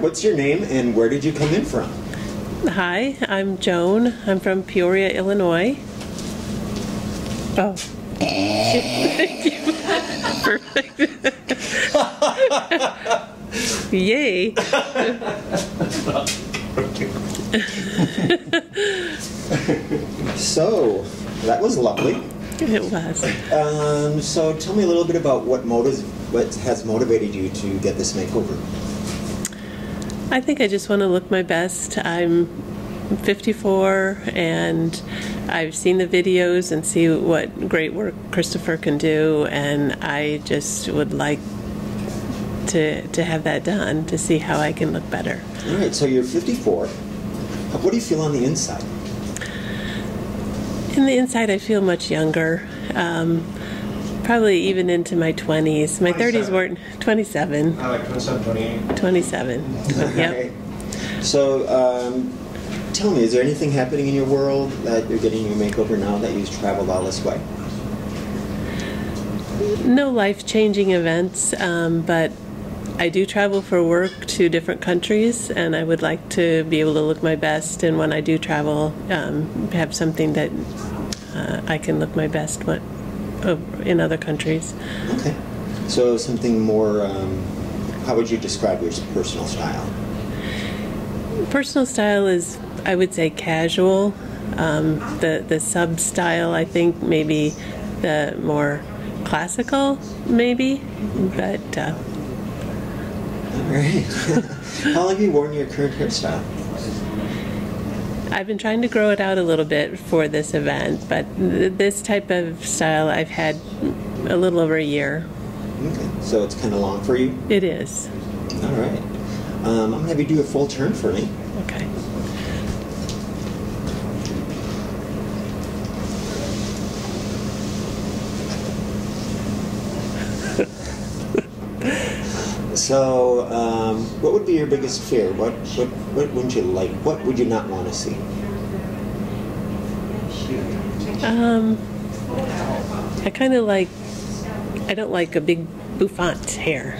what's your name and where did you come in from? Hi, I'm Joan. I'm from Peoria, Illinois. Oh. Thank you. Perfect. Yay. So, that was lovely. It was. Um, so, tell me a little bit about what motives, what has motivated you to get this makeover. I think I just want to look my best. I'm 54 and I've seen the videos and see what great work Christopher can do, and I just would like to to have that done to see how I can look better. All right, so you're 54. What do you feel on the inside? In the inside, I feel much younger. Um, probably even into my 20s. My 30s weren't 27. I like 27, 28. 27. Okay. Yep. So, um, tell me, is there anything happening in your world that you're getting your makeover now that you've traveled all this way? No life changing events, um, but I do travel for work to different countries, and I would like to be able to look my best. And when I do travel, um, have something that uh, I can look my best uh, in other countries. Okay. So, something more, um, how would you describe your personal style? Personal style is, I would say, casual. Um, the the sub style, I think, maybe the more classical, maybe, but. Uh, All right. how long have you worn your current hairstyle? I've been trying to grow it out a little bit for this event, but th- this type of style I've had a little over a year. Okay. So, it's kind of long for you? It is. All right. Um, I'm going to have you do a full turn for me. Okay. So, um, what would be your biggest fear? What, what, what wouldn't you like? What would you not want to see? Um, I kind of like, I don't like a big bouffant hair,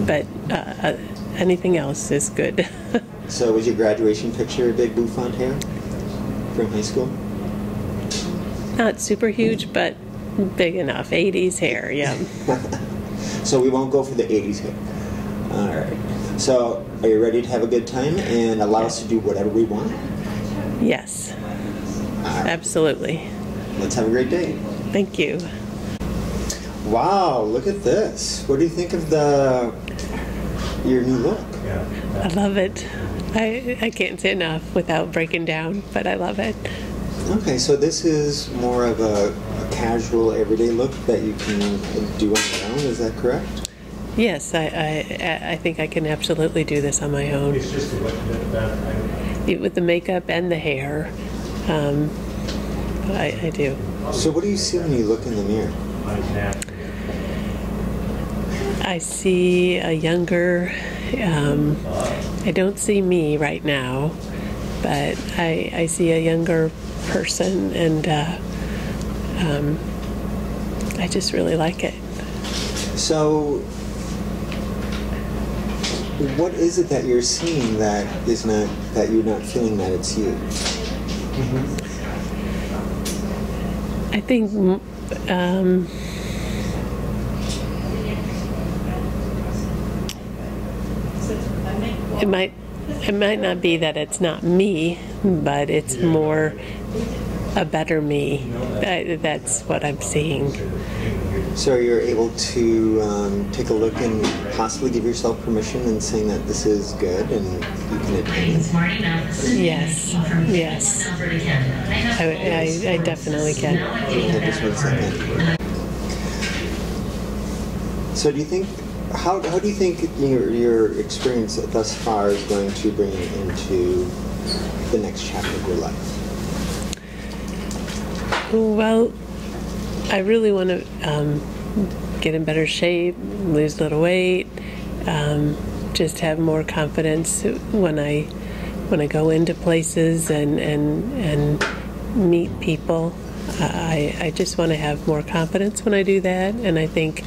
but uh, uh, anything else is good. So, was your graduation picture a big bouffant hair from high school? Not super huge, but big enough. 80s hair, yeah. So, we won't go for the 80s hair. All right. So, are you ready to have a good time and allow us to do whatever we want? Yes, right. absolutely. Let's have a great day. Thank you. Wow, look at this. What do you think of the your new look? I love it. I, I can't say enough without breaking down, but I love it. Okay, so this is more of a, a casual, everyday look that you can do on your own. Is that correct? Yes, I, I, I think I can absolutely do this on my own. It's just a little bit better. With the makeup and the hair, um, I, I do. So, what do you see when you look in the mirror? I see a younger, um, I don't see me right now, but I, I see a younger person and uh, um, I just really like it. So, what is it that you're seeing that is not that you're not feeling that it's you? I think um, it might it might not be that it's not me, but it's more a better me. I, that's what I'm seeing. So you're able to um, take a look and possibly give yourself permission and saying that this is good and you can attain it. Yes, yes, I, I, I definitely can. Okay, just one second. So do you think, how, how do you think your, your experience thus far is going to bring you into the next chapter of your life? Well, I really want to um, get in better shape, lose a little weight, um, just have more confidence when I when I go into places and and and meet people. I I just want to have more confidence when I do that, and I think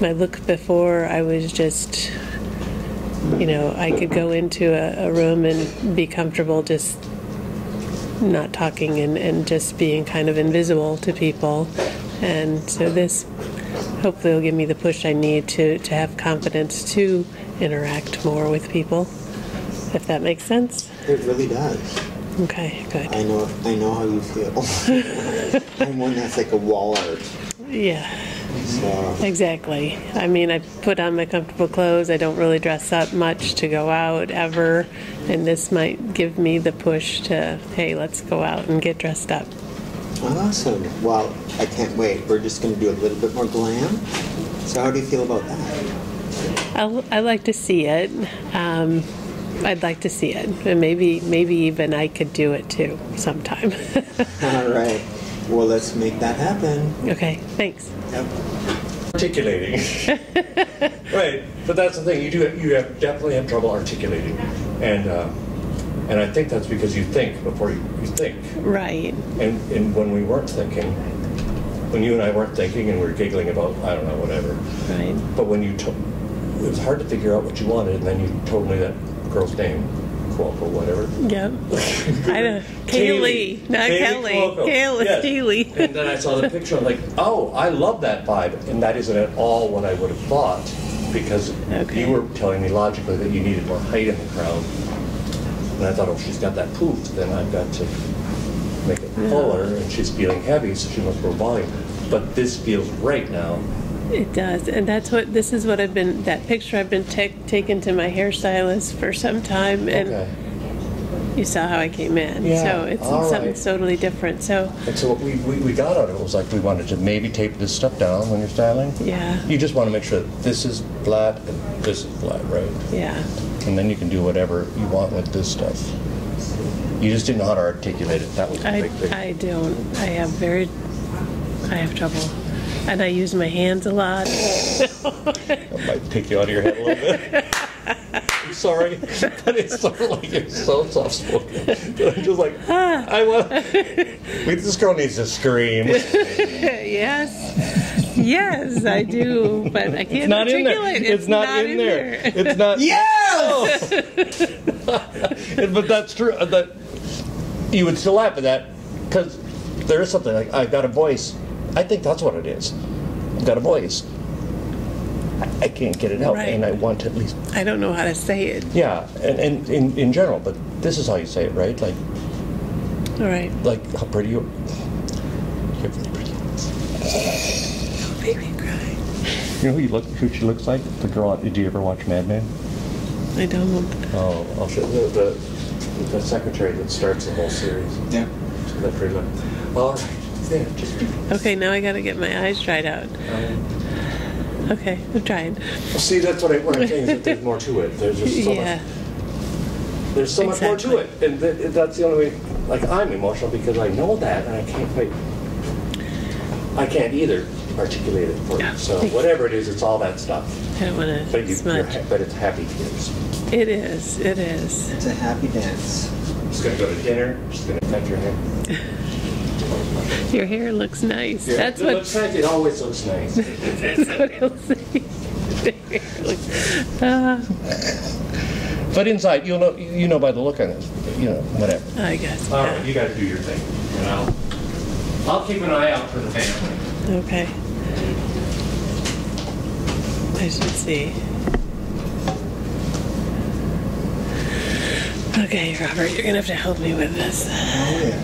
my look before I was just you know, I could go into a, a room and be comfortable just not talking and, and just being kind of invisible to people. And so this hopefully will give me the push I need to, to have confidence to interact more with people, if that makes sense. It really does. Okay, good. I know. I know how you feel. I'm one that's like a wall art. Yeah. So Exactly. I mean, I put on my comfortable clothes. I don't really dress up much to go out ever. And this might give me the push to, hey, let's go out and get dressed up. Awesome. Well, I can't wait. We're just going to do a little bit more glam. So how do you feel about that? I, I like to see it. Um, I'd like to see it. And maybe, maybe even I could do it too sometime. All right. Well, let's make that happen. okay, thanks. Yep. Articulating. right, but that's the thing. You do. You have definitely have trouble articulating, and uh, and I think that's because you think before you, you think. Right. And and when we weren't thinking, when you and I weren't thinking, and we were giggling about I don't know whatever. Right. But when you, to- it was hard to figure out what you wanted, and then you told me that girl's name, Cuoco, whatever. Yep. I don't. Kaley, not Kelly. Cuoco. Kaley. Yes. Kaley. And then I saw the picture. I'm like, oh, I love that vibe, and that isn't at all what I would have thought, because Okay. you were telling me logically that you needed more height in the crowd, and I thought, oh, she's got that poof, then I've got to make it fuller, and she's feeling heavy, so she must more volume. But this feels right now. It does, and that's what this is. What I've been that picture I've been ta- taken to my hairstylist for some time, and Okay. You saw how I came in. Yeah, so it's all something right. totally different. So And so what we, we, we got out of it was like we wanted to maybe tape this stuff down when you're styling. yeah, You just want to make sure that this is flat and this is flat, right? yeah, And then you can do whatever you want with this stuff. You just didn't know how to articulate it. That was the I big thing. I don't. I have very, I have trouble, and I use my hands a lot. That might take you out of your head a little bit. I'm sorry, but it's sort of like you're so soft spoken. I'm just like, I want. This girl needs to scream. yes, yes, I do, but I can't It's not in there. articulate. It's, not, in, there. It's not. Yes. but that's true. uh, That you would still laugh at that because there is something like I've got a voice. I think that's what it is. I've got a voice. I, I can't get it out, Right. and I want to at least I don't know how to say it. yeah, and, and in, in general. But this is how you say it, right? Like All right, like how pretty you. You have really pretty eyes. baby, cry. You know who you look who she looks like? The girl. Did you ever watch Mad Men? I don't. Oh, I'll show the, the the secretary that starts the whole series. Yeah. So that pretty look. All right. Yeah, just. Okay, now I gotta get my eyes dried out. Um, Okay, I'm trying. See, that's what I, what I'm saying is that there's more to it. There's just so yeah, much. There's so much more to it, and th- that's the only way. Like I'm emotional because I know that, and I can't quite. I can't either articulate it for Yeah. you. So whatever it is, it's all that stuff. I don't want But to you, you're, smudge. ha- but it's happy tears. It is. It is. It's a happy dance. Just gonna go to dinner. Just gonna cut your hair. Your hair looks nice. That's it what. looks nice. It always looks nice. That's what he'll say. Your hair looks- Ah, but inside, you'll know. You know by the look on it. You know, whatever. I guess. All right, you guys do your thing, and I'll I'll keep an eye out for the family. Okay. I should see. Okay, Robert, you're gonna have to help me with this. Oh yeah.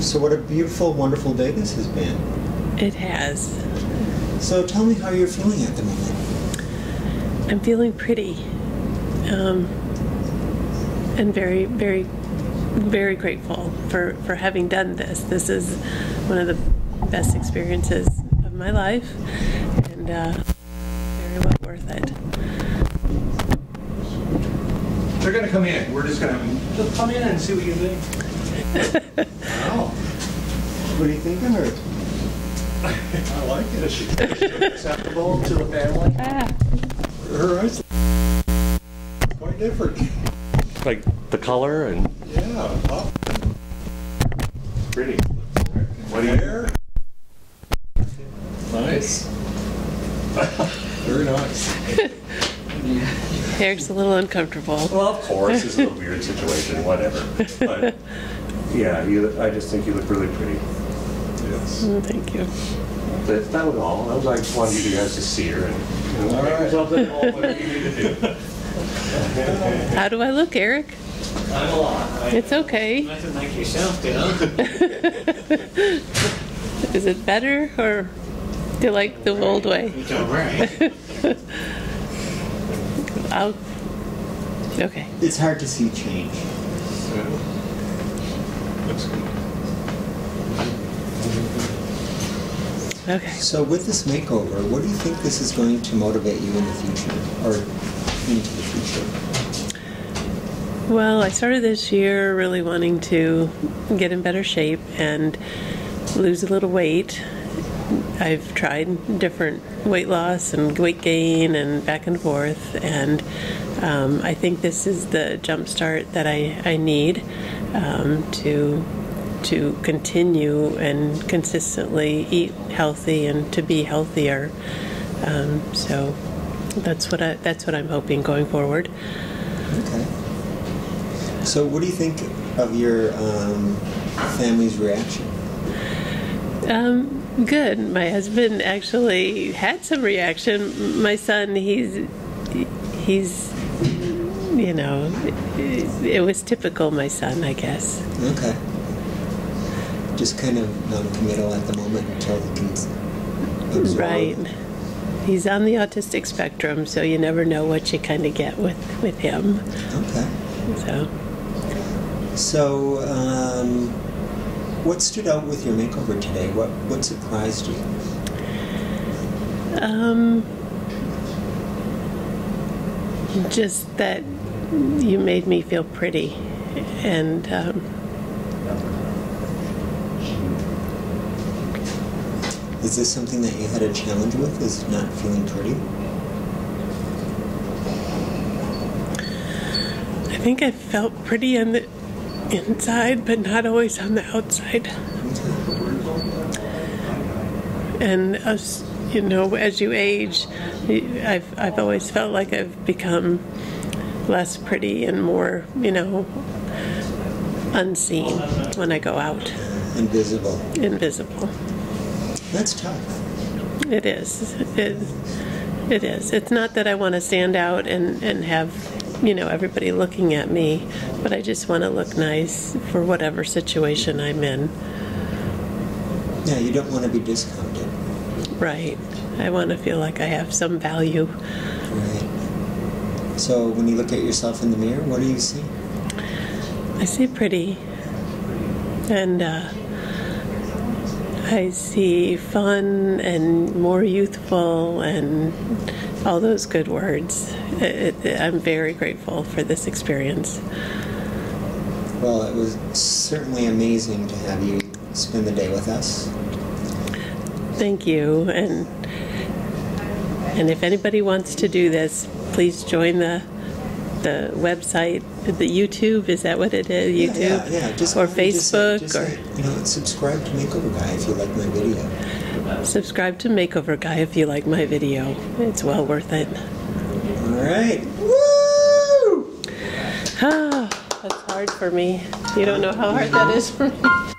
So what a beautiful, wonderful day this has been. It has. So tell me how you're feeling at the moment. I'm feeling pretty. Um, and very, very, very grateful for, for having done this. This is one of the best experiences of my life, and uh, very well worth it. They're gonna come in. We're just gonna just come in and see what you think. Wow. What do you think of her? I like it. Is she acceptable to the family? Ah. Her eyes quite different. Like the color and Yeah. Up pretty. What do you? there. Nice. Eric's a little uncomfortable. Well, of course, this is a weird situation, whatever. But, yeah, you, I just think you look really pretty. Yes. Mm, Thank you. That, that was all. That was, I just wanted you guys to see her and, you know, make yourself at home, whatever you need to do. How do I look, Eric? I'm a lot. It's okay. Nothing like yourself, you know? Is it better or do you like the old way? It's all right. I'll. Okay. It's hard to see change. Looks good. Okay. So with this makeover, what do you think this is going to motivate you in the future, or into the future? Well, I started this year really wanting to get in better shape and lose a little weight. I've tried different weight loss and weight gain and back and forth, and um, I think this is the jump start that I, I need um, to to continue and consistently eat healthy and to be healthier. Um, so that's what I that's what I'm hoping going forward. Okay. So what do you think of your um, family's reaction? Um, good. My husband actually had some reaction. My son, he's he's you know, it, it was typical. My son, I guess. Okay. Just kind of non-committal at the moment until he can absorb. Right. He's on the autistic spectrum, so you never know what you kind of get with with him. Okay. So. So, um, what stood out with your makeover today? What what surprised you? Um, just that you made me feel pretty, and um, Is this something that you had a challenge with? Is not feeling pretty? I think I felt pretty on the inside, but not always on the outside. And as you know, as you age, I've I've always felt like I've become less pretty and more, you know, unseen when I go out, Invisible. invisible. That's tough. It is. It, it is. It's not that I want to stand out and, and have, you know, everybody looking at me, but I just want to look nice for whatever situation I'm in. Yeah, you don't want to be discounted, Right. I want to feel like I have some value. right? So when you look at yourself in the mirror, what do you see? I see pretty. And uh, I see fun and more youthful and all those good words. It, it, I'm very grateful for this experience. Well, it was certainly amazing to have you spend the day with us. Thank you. And and if anybody wants to do this, please join the the website, the YouTube. Is that what it is? Yeah, YouTube yeah, yeah. Just, or just say- Facebook just or you know, subscribe to Makeover Guy if you like my video. subscribe to Makeover Guy if you like my video. It's well worth it. All right. Woo! Ah, that's hard for me. You don't know how hard that is for me.